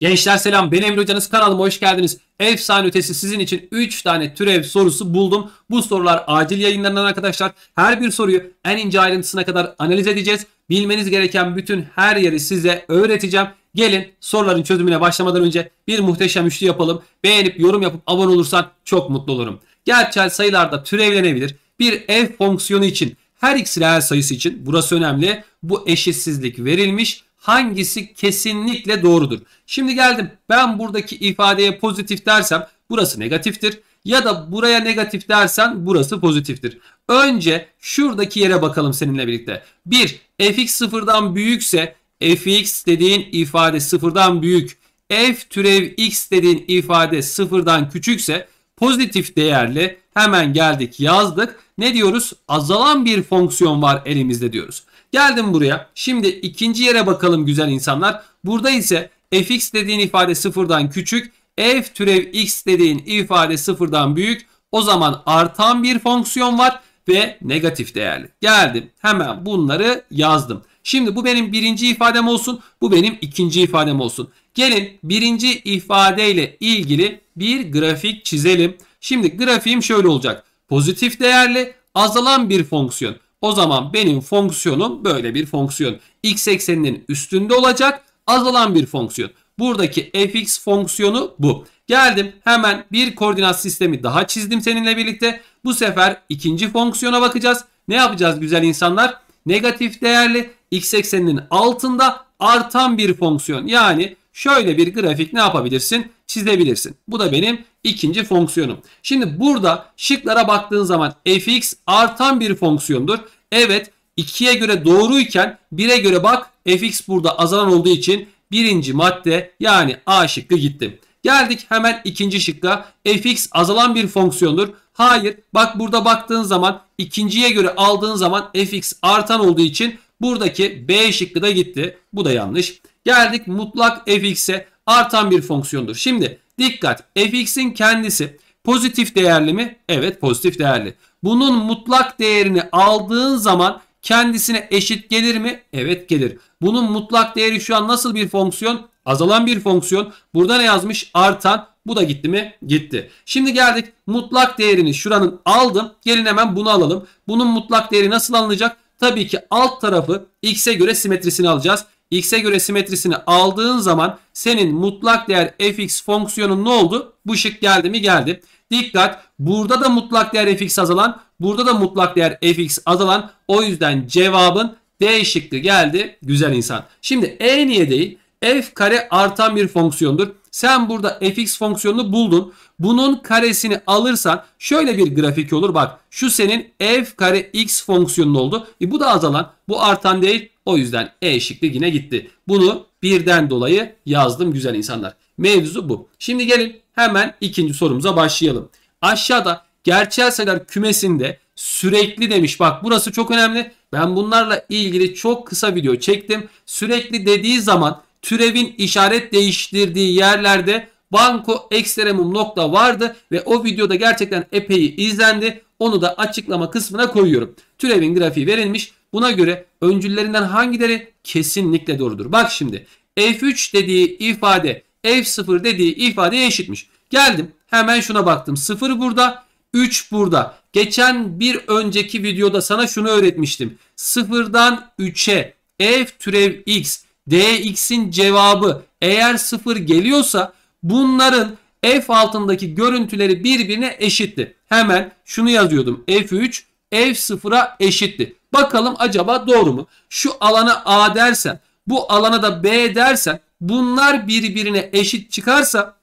Gençler selam ben Emre Hocanız kanalıma hoş geldiniz. Efsane ötesi sizin için 3 tane türev sorusu buldum. Bu sorular acil yayınlarından arkadaşlar. Her bir soruyu en ince ayrıntısına kadar analiz edeceğiz. Bilmeniz gereken bütün her yeri size öğreteceğim. Gelin soruların çözümüne başlamadan önce bir muhteşem üçlü yapalım. Beğenip yorum yapıp abone olursan çok mutlu olurum. Gerçel sayılarda türevlenebilir. Bir f fonksiyonu için her x reel sayısı için burası önemli. Bu eşitsizlik verilmiş hangisi kesinlikle doğrudur? Şimdi geldim ben buradaki ifadeye pozitif dersem burası negatiftir. Ya da buraya negatif dersen burası pozitiftir. Önce şuradaki yere bakalım seninle birlikte. 1. fx sıfırdan büyükse fx dediğin ifade sıfırdan büyük. f türev x dediğin ifade sıfırdan küçükse pozitif değerli hemen geldik yazdık. Ne diyoruz? Azalan bir fonksiyon var elimizde diyoruz. Geldim buraya. Şimdi ikinci yere bakalım güzel insanlar. Burada ise fx dediğin ifade sıfırdan küçük. f türev x dediğin ifade sıfırdan büyük. O zaman artan bir fonksiyon var ve negatif değerli. Geldim hemen bunları yazdım. Şimdi bu benim birinci ifadem olsun. Bu benim ikinci ifadem olsun. Gelin birinci ifadeyle ilgili bir grafik çizelim. Şimdi grafiğim şöyle olacak. Pozitif değerli azalan bir fonksiyon. O zaman benim fonksiyonum böyle bir fonksiyon. X ekseninin üstünde olacak azalan bir fonksiyon. Buradaki fx fonksiyonu bu. Geldim hemen bir koordinat sistemi daha çizdim seninle birlikte. Bu sefer ikinci fonksiyona bakacağız. Ne yapacağız güzel insanlar? Negatif değerli x ekseninin altında artan bir fonksiyon. Yani şöyle bir grafik ne yapabilirsin? Çizebilirsin. Bu da benim ikinci fonksiyonum. Şimdi burada şıklara baktığın zaman fx artan bir fonksiyondur. Evet 2'ye göre doğruyken 1'e göre bak fx burada azalan olduğu için birinci madde yani A şıkkı gitti. Geldik hemen ikinci şıkka. fx azalan bir fonksiyondur. Hayır bak burada baktığın zaman ikinciye göre aldığın zaman fx artan olduğu için buradaki B şıkkı da gitti. Bu da yanlış. Geldik mutlak fx'e artan bir fonksiyondur. Şimdi dikkat fx'in kendisi pozitif değerli mi? Evet pozitif değerli. Bunun mutlak değerini aldığın zaman kendisine eşit gelir mi? Evet gelir. Bunun mutlak değeri şu an nasıl bir fonksiyon? Azalan bir fonksiyon. Burada ne yazmış? Artan. Bu da gitti mi? Gitti. Şimdi geldik mutlak değerini şuranın aldım. Gelin hemen bunu alalım. Bunun mutlak değeri nasıl alınacak? Tabii ki alt tarafı x'e göre simetrisini alacağız. x'e göre simetrisini aldığın zaman senin mutlak değer fx fonksiyonun ne oldu? Bu şık geldi mi? Geldi. Dikkat burada da mutlak değer fx azalan burada da mutlak değer fx azalan o yüzden cevabın D şıkkı geldi güzel insan. Şimdi E niye değil? f kare artan bir fonksiyondur. Sen burada fx fonksiyonunu buldun. Bunun karesini alırsan şöyle bir grafik olur. Bak şu senin f kare x fonksiyonun oldu. E bu da azalan. Bu artan değil. O yüzden E şıkkı yine gitti. Bunu birden dolayı yazdım güzel insanlar. Mevzu bu. Şimdi gelin hemen ikinci sorumuza başlayalım. Aşağıda gerçel sayılar kümesinde sürekli demiş. Bak burası çok önemli. Ben bunlarla ilgili çok kısa video çektim. Sürekli dediği zaman türevin işaret değiştirdiği yerlerde banko ekstremum nokta vardı ve o videoda gerçekten epey izlendi. Onu da açıklama kısmına koyuyorum. Türevin grafiği verilmiş. Buna göre öncüllerinden hangileri kesinlikle doğrudur? Bak şimdi f3 dediği ifade f0 dediği ifadeye eşitmiş. Geldim hemen şuna baktım. 0 burada 3 burada. Geçen bir önceki videoda sana şunu öğretmiştim. 0'dan 3'e f türev x dx'in cevabı eğer 0 geliyorsa bunların f altındaki görüntüleri birbirine eşitti. Hemen şunu yazıyordum. f3 f0'a eşitti. Bakalım acaba doğru mu? Şu alana a dersen bu alana da b dersen bunlar birbirine eşit çıkarsa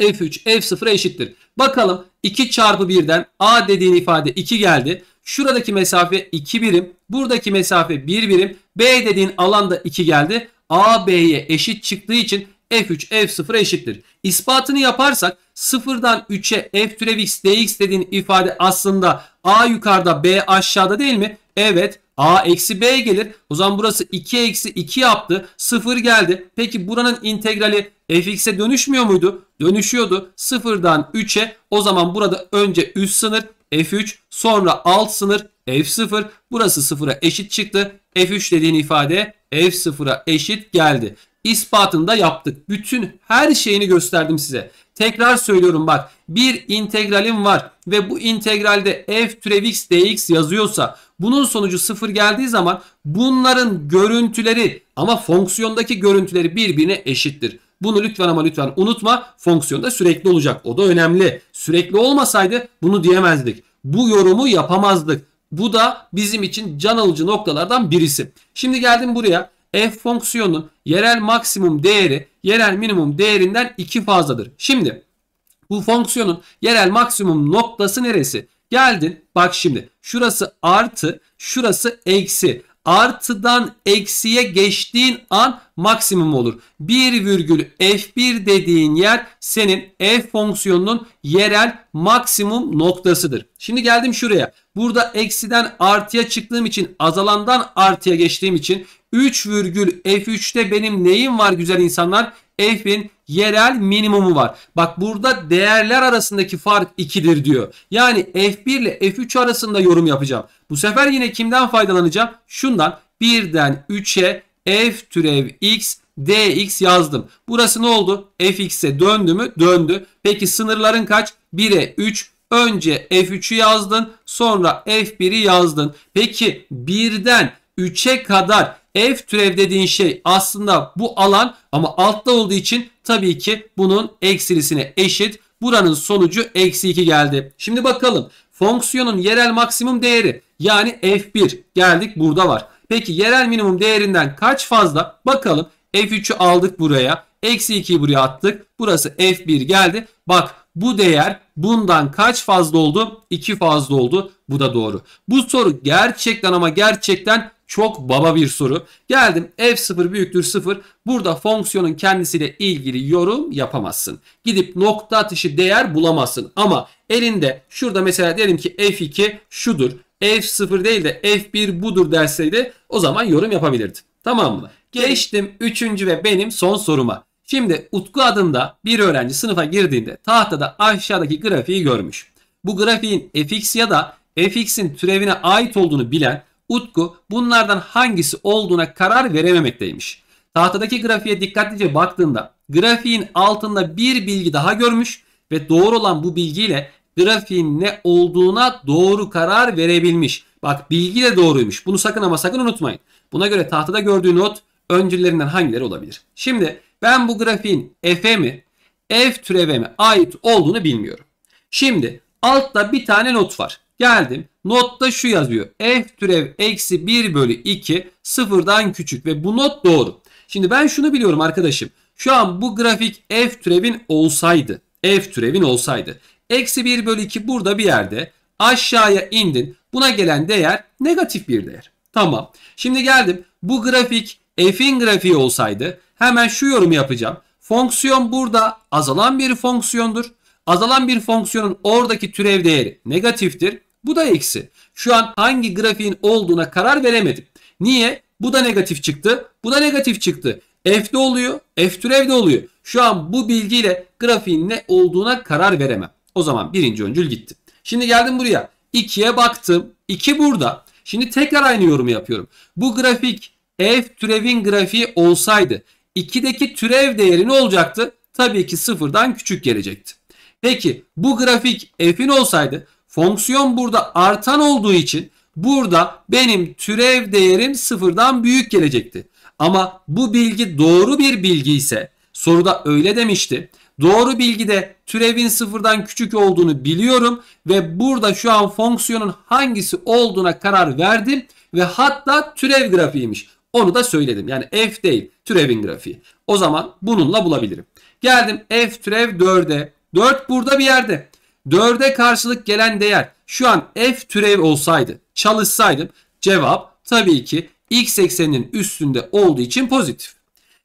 f3 f0 eşittir. Bakalım 2 çarpı 1'den a dediğin ifade 2 geldi. Şuradaki mesafe 2 birim. Buradaki mesafe 1 birim. B dediğin alanda 2 geldi. A B'ye eşit çıktığı için F3 F0 eşittir. İspatını yaparsak 0'dan 3'e f türev x dx dediğin ifade aslında A yukarıda B aşağıda değil mi? Evet. A eksi B gelir. O zaman burası 2 eksi 2 yaptı. 0 geldi. Peki buranın integrali fx'e dönüşmüyor muydu? Dönüşüyordu. 0'dan 3'e o zaman burada önce üst sınır f3 sonra alt sınır f0 burası 0'a eşit çıktı. f3 dediğin ifade f0'a eşit geldi. ispatını da yaptık. Bütün her şeyini gösterdim size. Tekrar söylüyorum bak bir integralim var ve bu integralde f türev x dx yazıyorsa bunun sonucu sıfır geldiği zaman bunların görüntüleri ama fonksiyondaki görüntüleri birbirine eşittir. Bunu lütfen ama lütfen unutma. Fonksiyonda sürekli olacak. O da önemli. Sürekli olmasaydı bunu diyemezdik. Bu yorumu yapamazdık. Bu da bizim için can alıcı noktalardan birisi. Şimdi geldim buraya. F fonksiyonun yerel maksimum değeri yerel minimum değerinden 2 fazladır. Şimdi bu fonksiyonun yerel maksimum noktası neresi? Geldin bak şimdi şurası artı şurası eksi artıdan eksiye geçtiğin an maksimum olur. 1 virgül f1 dediğin yer senin f fonksiyonunun yerel maksimum noktasıdır. Şimdi geldim şuraya. Burada eksiden artıya çıktığım için azalandan artıya geçtiğim için 3 virgül f3'te benim neyim var güzel insanlar? f'in yerel minimumu var. Bak burada değerler arasındaki fark 2'dir diyor. Yani f1 ile f3 arasında yorum yapacağım. Bu sefer yine kimden faydalanacağım? Şundan 1'den 3'e f türev x dx yazdım. Burası ne oldu? fx'e döndü mü? Döndü. Peki sınırların kaç? 1'e 3. Önce f3'ü yazdın sonra f1'i yazdın. Peki 1'den 3'e kadar f türev dediğin şey aslında bu alan ama altta olduğu için tabii ki bunun eksilisine eşit. Buranın sonucu eksi 2 geldi. Şimdi bakalım fonksiyonun yerel maksimum değeri yani f1 geldik burada var. Peki yerel minimum değerinden kaç fazla? Bakalım f3'ü aldık buraya. Eksi 2'yi buraya attık. Burası f1 geldi. Bak bu değer bundan kaç fazla oldu? 2 fazla oldu. Bu da doğru. Bu soru gerçekten ama gerçekten çok baba bir soru. Geldim f0 büyüktür 0. Burada fonksiyonun kendisiyle ilgili yorum yapamazsın. Gidip nokta atışı değer bulamazsın. Ama elinde şurada mesela diyelim ki f2 şudur. f0 değil de f1 budur derseydi o zaman yorum yapabilirdim. Tamam mı? Geçtim 3. ve benim son soruma. Şimdi Utku adında bir öğrenci sınıfa girdiğinde tahtada aşağıdaki grafiği görmüş. Bu grafiğin fx ya da fx'in türevine ait olduğunu bilen Utku bunlardan hangisi olduğuna karar verememekteymiş. Tahtadaki grafiğe dikkatlice baktığında grafiğin altında bir bilgi daha görmüş ve doğru olan bu bilgiyle grafiğin ne olduğuna doğru karar verebilmiş. Bak bilgi de doğruymuş. Bunu sakın ama sakın unutmayın. Buna göre tahtada gördüğü not öncüllerinden hangileri olabilir? Şimdi ben bu grafiğin f'e mi f türeve mi ait olduğunu bilmiyorum. Şimdi altta bir tane not var. Geldim. Notta şu yazıyor. F türev eksi 1 bölü 2 sıfırdan küçük ve bu not doğru. Şimdi ben şunu biliyorum arkadaşım. Şu an bu grafik F türevin olsaydı. F türevin olsaydı. Eksi 1 bölü 2 burada bir yerde. Aşağıya indin. Buna gelen değer negatif bir değer. Tamam. Şimdi geldim. Bu grafik F'in grafiği olsaydı hemen şu yorumu yapacağım. Fonksiyon burada azalan bir fonksiyondur. Azalan bir fonksiyonun oradaki türev değeri negatiftir. Bu da eksi. Şu an hangi grafiğin olduğuna karar veremedim. Niye? Bu da negatif çıktı. Bu da negatif çıktı. F'de oluyor. F türevde oluyor. Şu an bu bilgiyle grafiğin ne olduğuna karar veremem. O zaman birinci öncül gitti. Şimdi geldim buraya. 2'ye baktım. 2 burada. Şimdi tekrar aynı yorumu yapıyorum. Bu grafik F türevin grafiği olsaydı 2'deki türev değeri ne olacaktı? Tabii ki sıfırdan küçük gelecekti. Peki bu grafik f'in olsaydı fonksiyon burada artan olduğu için burada benim türev değerim sıfırdan büyük gelecekti. Ama bu bilgi doğru bir bilgi ise soruda öyle demişti. Doğru bilgide türevin sıfırdan küçük olduğunu biliyorum ve burada şu an fonksiyonun hangisi olduğuna karar verdim ve hatta türev grafiğiymiş. Onu da söyledim. Yani f değil türevin grafiği. O zaman bununla bulabilirim. Geldim f türev 4'e 4 burada bir yerde. 4'e karşılık gelen değer şu an f türev olsaydı çalışsaydım cevap tabii ki x ekseninin üstünde olduğu için pozitif.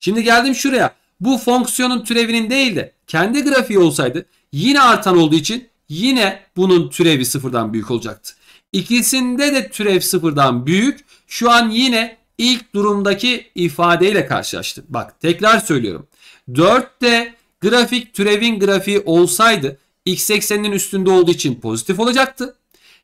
Şimdi geldim şuraya. Bu fonksiyonun türevinin değil de kendi grafiği olsaydı yine artan olduğu için yine bunun türevi sıfırdan büyük olacaktı. İkisinde de türev sıfırdan büyük. Şu an yine ilk durumdaki ifadeyle karşılaştım. Bak tekrar söylüyorum. 4'te grafik türevin grafiği olsaydı x ekseninin üstünde olduğu için pozitif olacaktı.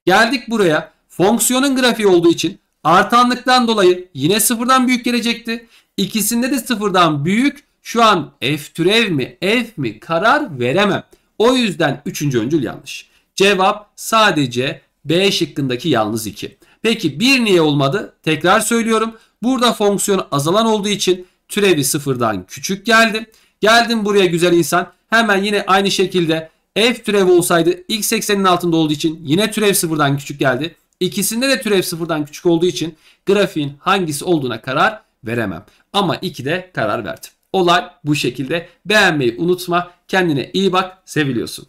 Geldik buraya fonksiyonun grafiği olduğu için artanlıktan dolayı yine sıfırdan büyük gelecekti. İkisinde de sıfırdan büyük. Şu an f türev mi f mi karar veremem. O yüzden üçüncü öncül yanlış. Cevap sadece B şıkkındaki yalnız 2. Peki 1 niye olmadı? Tekrar söylüyorum. Burada fonksiyon azalan olduğu için türevi sıfırdan küçük geldi. Geldim buraya güzel insan. Hemen yine aynı şekilde f türevi olsaydı x eksenin altında olduğu için yine türev sıfırdan küçük geldi. İkisinde de türev sıfırdan küçük olduğu için grafiğin hangisi olduğuna karar veremem. Ama 2'de karar verdim. Olay bu şekilde. Beğenmeyi unutma. Kendine iyi bak. Seviliyorsun.